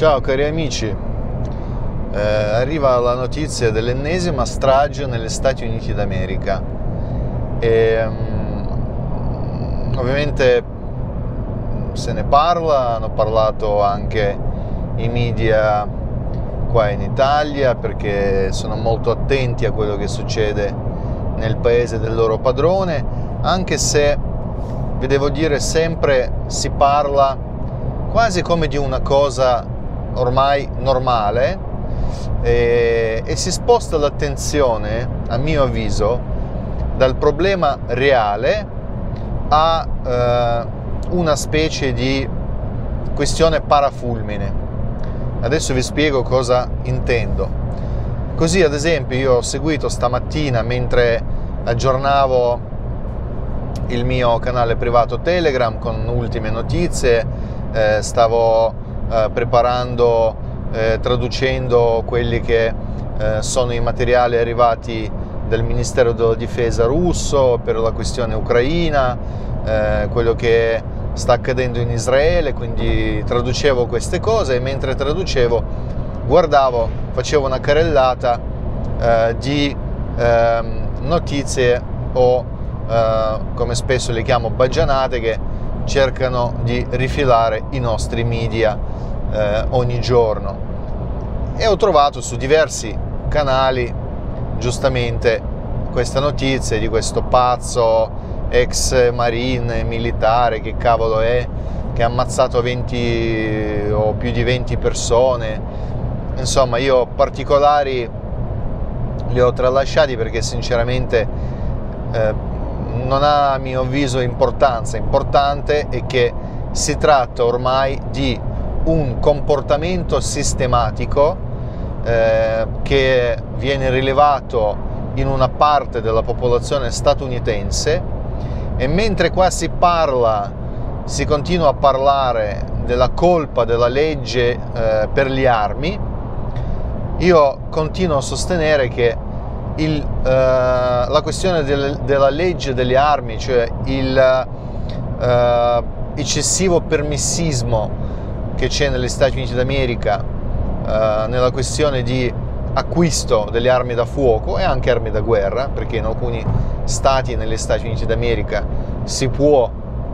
Ciao cari amici, eh, arriva la notizia dell'ennesima strage negli Stati Uniti d'America. E um, ovviamente se ne parla, hanno parlato anche i media qua in Italia perché sono molto attenti a quello che succede nel paese del loro padrone, anche se vi devo dire sempre si parla quasi come di una cosa ormai normale e, e si sposta l'attenzione, a mio avviso, dal problema reale a eh, una specie di questione parafulmine. Adesso vi spiego cosa intendo. Così ad esempio io ho seguito stamattina mentre aggiornavo il mio canale privato Telegram con ultime notizie, eh, stavo eh, preparando, eh, traducendo quelli che eh, sono i materiali arrivati del Ministero della Difesa russo per la questione ucraina, eh, quello che sta accadendo in Israele, quindi traducevo queste cose e mentre traducevo guardavo, facevo una carrellata eh, di eh, notizie o eh, come spesso le chiamo baggianate che cercano di rifilare i nostri media eh, ogni giorno. E ho trovato su diversi canali giustamente questa notizia di questo pazzo ex marine militare che cavolo è che ha ammazzato 20 o più di 20 persone. Insomma io particolari li ho tralasciati perché sinceramente eh, non ha a mio avviso importanza. Importante è che si tratta ormai di un comportamento sistematico eh, che viene rilevato in una parte della popolazione statunitense e mentre qua si parla, si continua a parlare della colpa della legge eh, per le armi, io continuo a sostenere che il, eh, la questione del, della legge delle armi, cioè il eh, eccessivo permissismo che c'è negli Stati Uniti d'America eh, nella questione di acquisto delle armi da fuoco e anche armi da guerra, perché in alcuni stati negli Stati Uniti d'America si può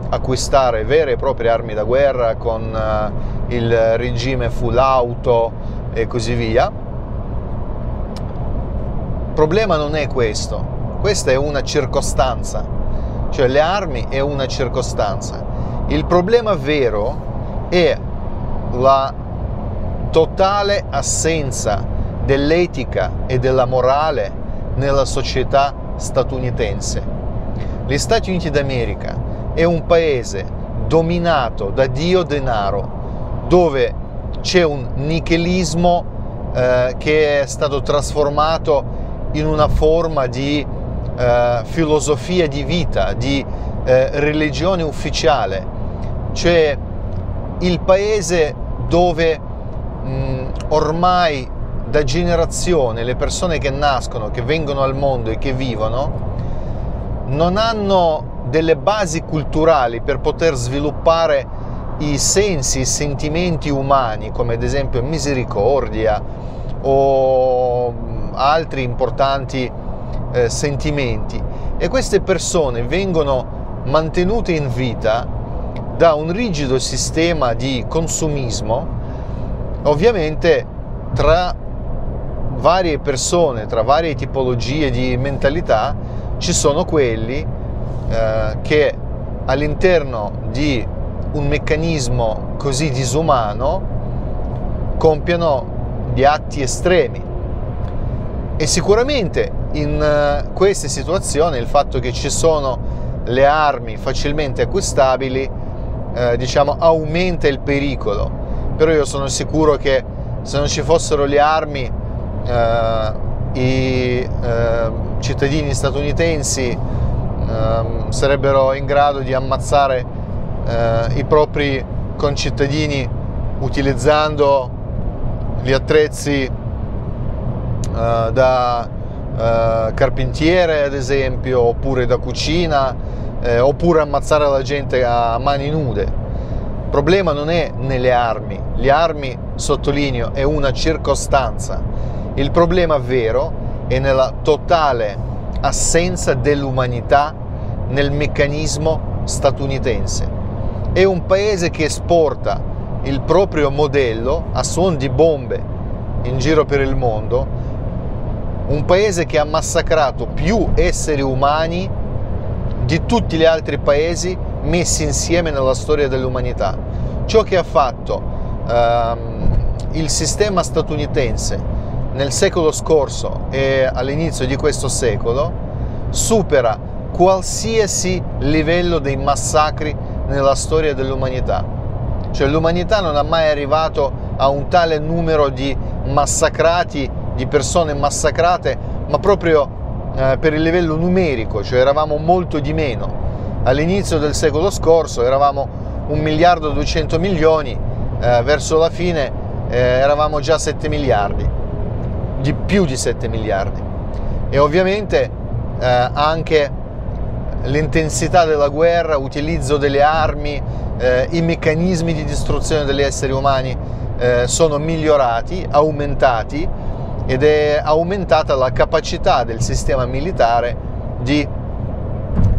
acquistare vere e proprie armi da guerra con uh, il regime full auto e così via. Problema non è questo, questa è una circostanza, cioè le armi è una circostanza. Il problema vero è la totale assenza dell'etica e della morale nella società statunitense. Gli Stati Uniti d'America è un paese dominato da Dio denaro, dove c'è un nichilismo eh, che è stato trasformato in una forma di eh, filosofia di vita, di eh, religione ufficiale. Cioè il paese dove mh, ormai da generazione le persone che nascono, che vengono al mondo e che vivono, non hanno delle basi culturali per poter sviluppare i sensi, i sentimenti umani, come ad esempio misericordia o altri importanti eh, sentimenti. E queste persone vengono mantenute in vita da un rigido sistema di consumismo, ovviamente tra varie persone, tra varie tipologie di mentalità, ci sono quelli eh, che all'interno di un meccanismo così disumano compiono gli atti estremi. E sicuramente in uh, queste situazioni il fatto che ci sono le armi facilmente acquistabili eh, diciamo, aumenta il pericolo. Però io sono sicuro che se non ci fossero le armi, eh, i eh, cittadini statunitensi ehm, sarebbero in grado di ammazzare eh, i propri concittadini utilizzando gli attrezzi eh, da eh, carpentiere, ad esempio, oppure da cucina eh, oppure ammazzare la gente a mani nude. Il problema non è nelle armi, le armi, sottolineo, è una circostanza. Il problema vero è nella totale assenza dell'umanità nel meccanismo statunitense. È un paese che esporta il proprio modello a suon di bombe in giro per il mondo, un paese che ha massacrato più esseri umani di tutti gli altri paesi messi insieme nella storia dell'umanità. Ciò che ha fatto ehm, il sistema statunitense nel secolo scorso e all'inizio di questo secolo supera qualsiasi livello dei massacri nella storia dell'umanità. Cioè l'umanità non ha mai arrivato a un tale numero di massacrati, di persone massacrate, ma proprio eh, per il livello numerico, cioè eravamo molto di meno. All'inizio del secolo scorso eravamo un miliardo e 200 milioni, eh, verso la fine eh, eravamo già 7 miliardi, di più di 7 miliardi. E ovviamente eh, anche l'intensità della guerra, l'utilizzo delle armi, eh, i meccanismi di distruzione degli esseri umani eh, sono migliorati, aumentati ed è aumentata la capacità del sistema militare di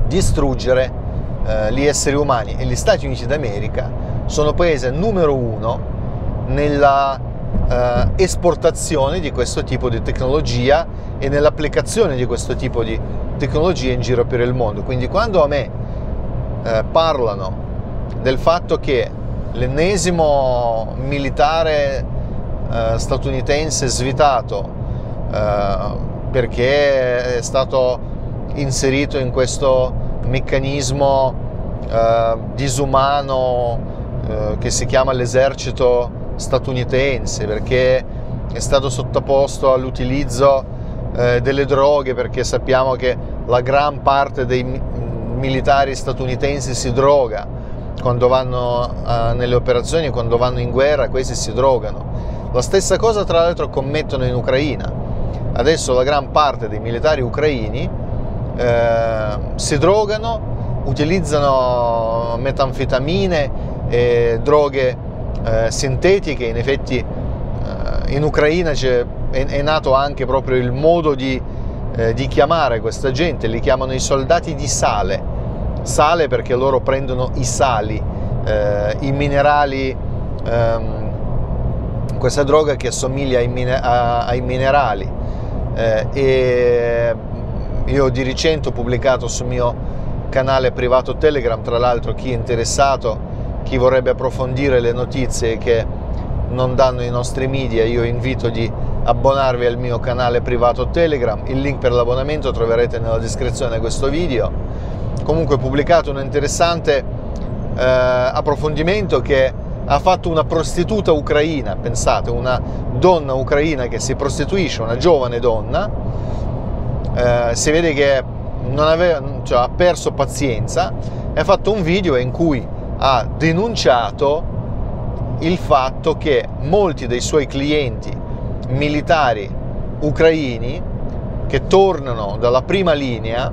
distruggere eh, gli esseri umani e gli Stati Uniti d'America sono paese numero uno nella eh, esportazione di questo tipo di tecnologia e nell'applicazione di questo tipo di tecnologia in giro per il mondo. Quindi quando a me eh, parlano del fatto che l'ennesimo militare eh, statunitense svitato eh, perché è stato inserito in questo meccanismo eh, disumano eh, che si chiama l'esercito statunitense perché è stato sottoposto all'utilizzo eh, delle droghe perché sappiamo che la gran parte dei militari statunitensi si droga quando vanno nelle operazioni, quando vanno in guerra, questi si drogano. La stessa cosa tra l'altro commettono in Ucraina. Adesso la gran parte dei militari ucraini eh, si drogano, utilizzano metanfetamine e droghe eh, sintetiche, in effetti eh, in Ucraina è, è, nato anche proprio il modo di, eh, di questa questa gente, li chiamano i soldati di sale, sale perché loro prendono i sali, eh, i minerali, ehm, questa droga che assomiglia ai, mine- a, ai minerali. Eh, e io di recente ho pubblicato sul mio canale privato Telegram, tra l'altro chi è interessato chi vorrebbe approfondire le notizie che non danno i nostri media, io invito di abbonarvi al mio canale privato Telegram, il link per l'abbonamento troverete nella descrizione di questo video. Comunque ho pubblicato un interessante eh, approfondimento che ha fatto una prostituta ucraina, pensate, una donna ucraina che si prostituisce, una giovane donna, eh, si vede che aveva, cioè, ha perso pazienza e ha fatto un video in cui ha denunciato il fatto che molti dei suoi clienti militari ucraini che tornano dalla prima linea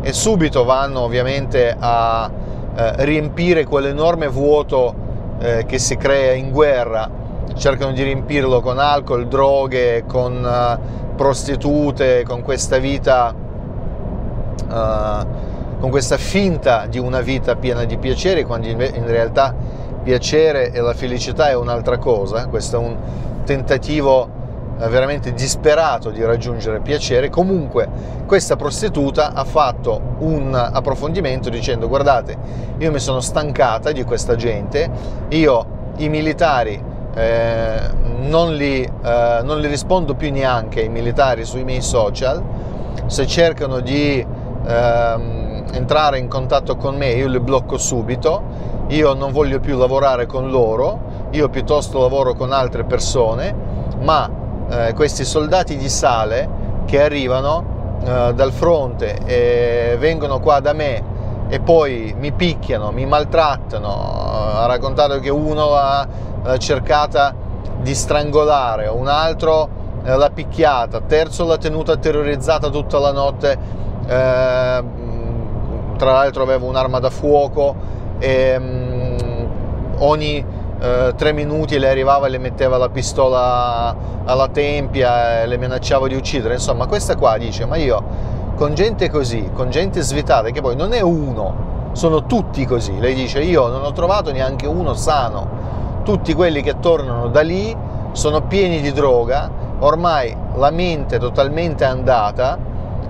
e subito vanno ovviamente a eh, riempire quell'enorme vuoto eh, che si crea in guerra, cercano di riempirlo con alcol, droghe, con eh, prostitute, con questa vita eh, con questa finta di una vita piena di piacere, quando in realtà piacere e la felicità è un'altra cosa. Questo è un tentativo eh, veramente disperato di raggiungere piacere. Comunque questa prostituta ha fatto un approfondimento dicendo guardate, io mi sono stancata di questa gente, io i militari eh, non, li, eh, non li rispondo più neanche ai militari sui miei social, se cercano di... Ehm, entrare in contatto con me, io li blocco subito, io non voglio più lavorare con loro, io piuttosto lavoro con altre persone, ma eh, questi soldati di sale che arrivano eh, dal fronte e vengono qua da me e poi mi picchiano, mi maltrattano, ha raccontato che uno l'ha cercata di strangolare, un altro eh, l'ha picchiata, terzo l'ha tenuta terrorizzata tutta la notte eh, tra l'altro avevo un'arma da fuoco e um, ogni eh, tre minuti le arrivava e le metteva la pistola alla tempia e le minacciava di uccidere. Insomma, questa qua dice, ma io con gente così, con gente svitata, che poi non è uno, sono tutti così. Lei dice, io non ho trovato neanche uno sano. Tutti quelli che tornano da lì sono pieni di droga, ormai la mente è totalmente andata,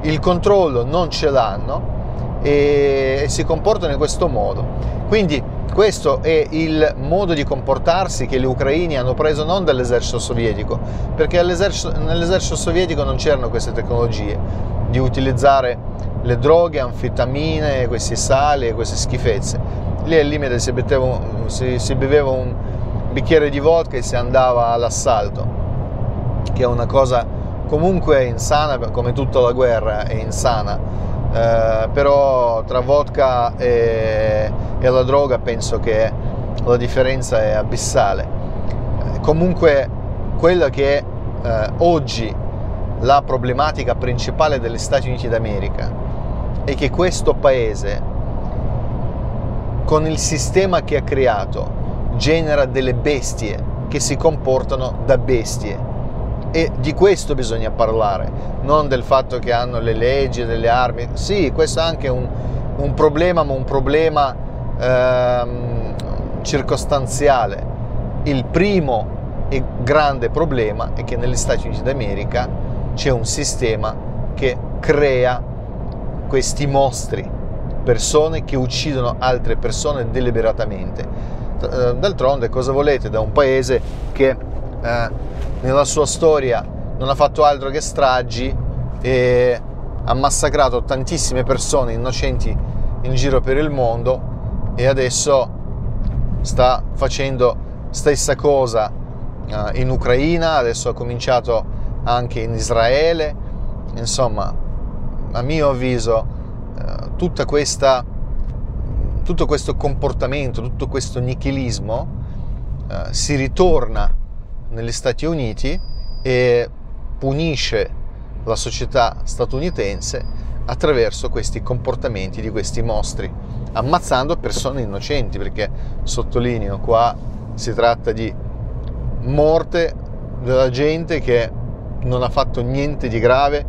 il controllo non ce l'hanno e, si comportano in questo modo. Quindi questo è il modo di comportarsi che gli ucraini hanno preso non dall'esercito sovietico, perché nell'esercito sovietico non c'erano queste tecnologie di utilizzare le droghe, anfetamine, questi sali e queste schifezze. Lì al limite si, betteva, si, si beveva un bicchiere di vodka e si andava all'assalto, che è una cosa comunque insana, come tutta la guerra è insana, eh, però tra vodka e, e, la droga penso che la differenza è abissale. Comunque quella che è eh, oggi la problematica principale degli Stati Uniti d'America è che questo paese con il sistema che ha creato genera delle bestie che si comportano da bestie e di questo bisogna parlare, non del fatto che hanno le leggi, delle armi. Sì, questo è anche un, un problema, ma un problema ehm, circostanziale. Il primo e grande problema è che negli Stati Uniti d'America c'è un sistema che crea questi mostri, persone che uccidono altre persone deliberatamente. Eh, d'altronde cosa volete da un paese che eh, nella sua storia non ha fatto altro che stragi e ha massacrato tantissime persone innocenti in giro per il mondo e adesso sta facendo stessa cosa uh, in Ucraina, adesso ha cominciato anche in Israele, insomma, a mio avviso, tutta questa, tutto questo comportamento, tutto questo nichilismo uh, si ritorna negli Stati Uniti e punisce la società statunitense attraverso questi comportamenti di questi mostri, ammazzando persone innocenti, perché sottolineo qua si tratta di morte della gente che non ha fatto niente di grave,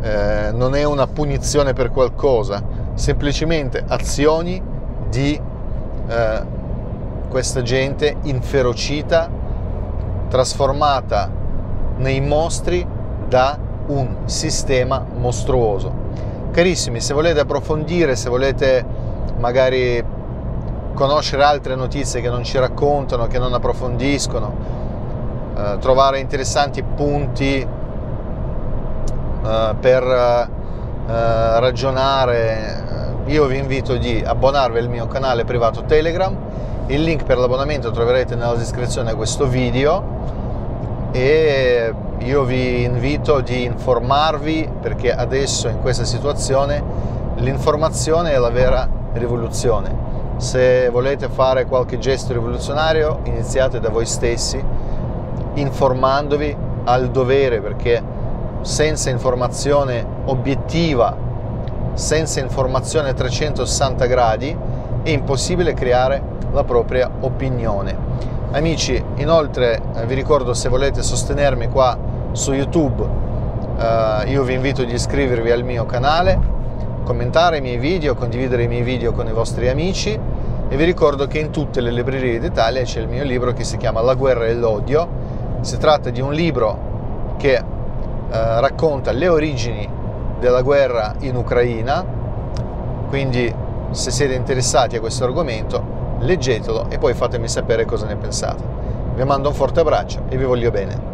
eh, non è una punizione per qualcosa, semplicemente azioni di eh, questa gente inferocita trasformata nei mostri da un sistema mostruoso. Carissimi, se volete approfondire, se volete magari conoscere altre notizie che non ci raccontano, che non approfondiscono, eh, trovare interessanti punti eh, per eh, ragionare, io vi invito di abbonarvi al mio canale privato Telegram. Il link per l'abbonamento troverete nella descrizione di questo video e io vi invito di informarvi perché adesso in questa situazione l'informazione è la vera rivoluzione. Se volete fare qualche gesto rivoluzionario iniziate da voi stessi informandovi al dovere perché senza informazione obiettiva, senza informazione a 360 gradi è impossibile creare la propria opinione. Amici, inoltre eh, vi ricordo se volete sostenermi qua su YouTube, eh, io vi invito ad iscrivervi al mio canale, commentare i miei video, condividere i miei video con i vostri amici e vi ricordo che in tutte le librerie d'Italia c'è il mio libro che si chiama La guerra e l'odio. Si tratta di un libro che eh, racconta le origini della guerra in Ucraina, quindi se siete interessati a questo argomento leggetelo e poi fatemi sapere cosa ne pensate. Vi mando un forte abbraccio e vi voglio bene.